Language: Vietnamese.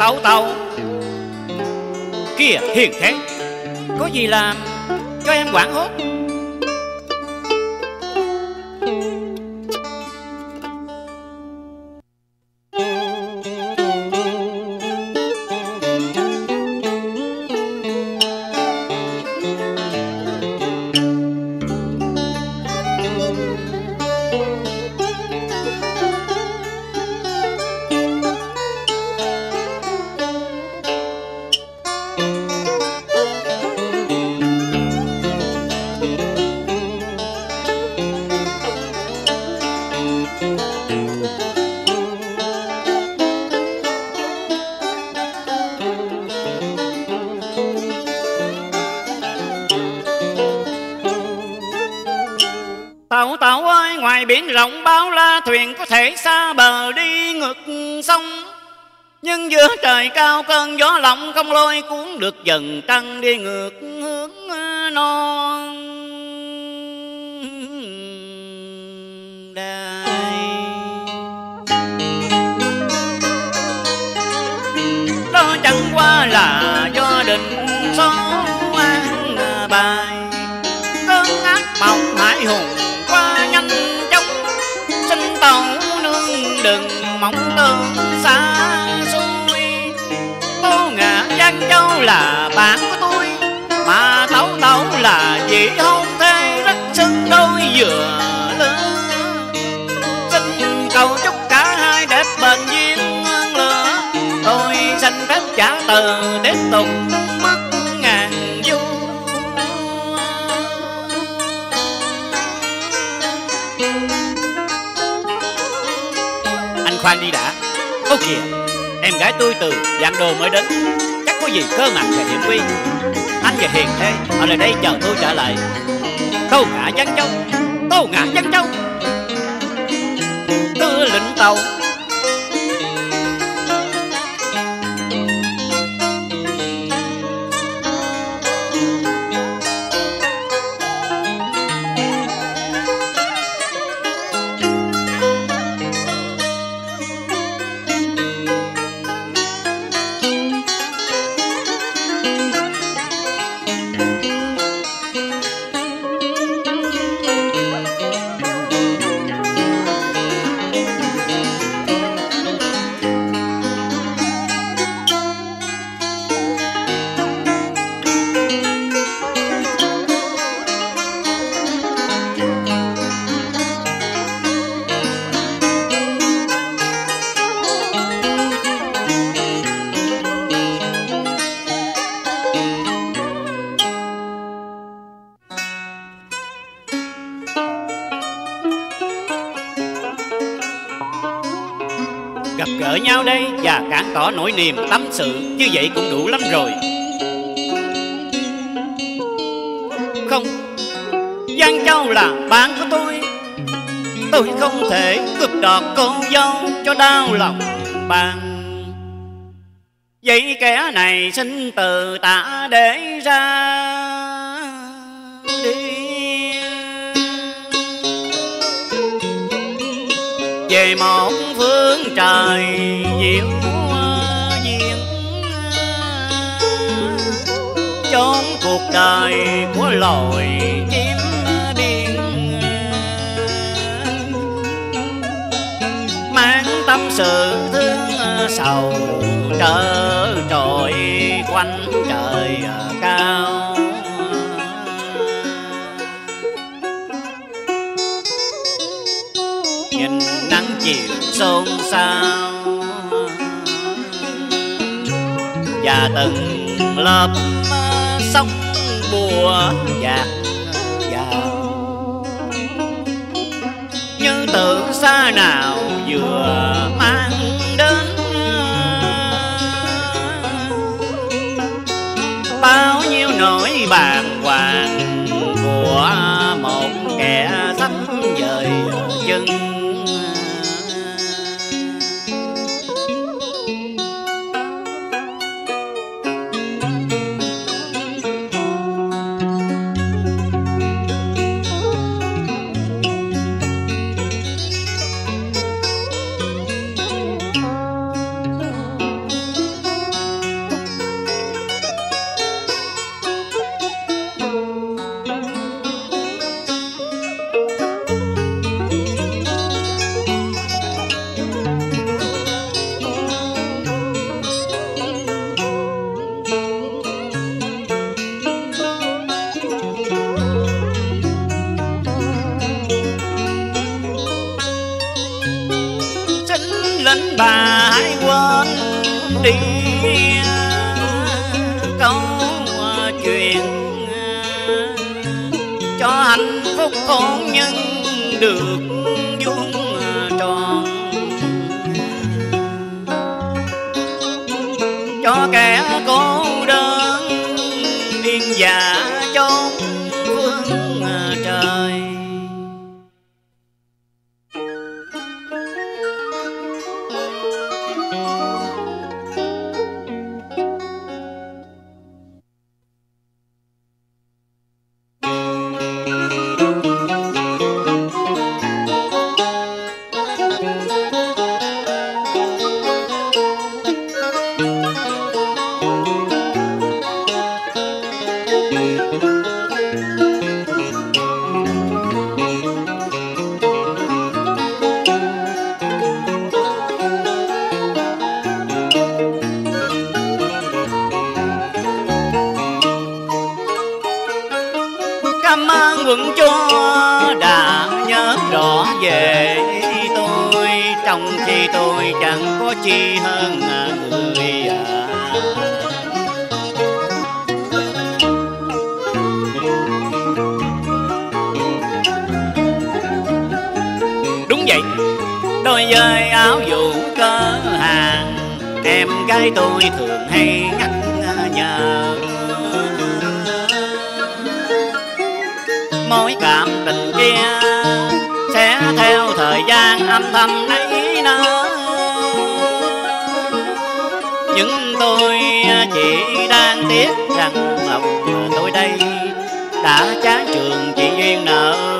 tẩu tẩu Kìa hiền thế. Có gì làm cho em quảng hốt? Biển rộng bao la, Thuyền có thể xa bờ đi ngược sông. Nhưng giữa trời cao, cơn gió lộng Không lôi cuốn được dần trăng đi ngược hướng à, non đài. Đó chẳng qua là do định số an bài. Cơn ác mộng hải hùng đừng mong tương xa xôi. Tô ngã Giang Châu là bạn của tôi, Mà tấu tấu là vị hôn thê rất xứng đôi vừa lớn Xin cầu chúc cả hai đẹp bền duyên lửa Tôi xin phép trả từ đến tục tôi từ dạng đồ mới đến. Chắc có gì cơ mặt và hiểm nguy Anh và Hiền thế, Ở lại đây chờ tôi trở lại Tô ngã Giang Châu, Tô ngã Giang Châu. Tư lệnh tàu ở nhau đây và cản tỏ nỗi niềm tâm sự, Như vậy cũng đủ lắm rồi. Không, Giang Châu là bạn của tôi. Tôi không thể cướp đoạt con dâu cho đau lòng bạn. Vậy kẻ này xin từ tả để ra. Về một phương trời diệu duyên chốn cuộc đời của loài chim biển mang tâm sự thương sầu, trở trội quanh trời cao. Xôn xao. Và từng lớp à, sóng bùa dạt vào. Như từ xa nào vừa mang đến à, bao nhiêu nỗi bàng hoàng của một kẻ sắp dời chân phúc hôn nhân được vuông tròn. Cho kẻ cô đơn cảm cho đã nhớ rõ về tôi. Trong khi tôi chẳng có chi hơn người à. đúng vậy. Đôi giày áo dù cơ hàng em gái tôi thường hay ngắt nhờ. Mối cảm tình kia sẽ theo thời gian âm thầm nảy nở nhưng tôi chỉ đang tiếc rằng lòng tôi đây đã chán trường chỉ duyên nợ.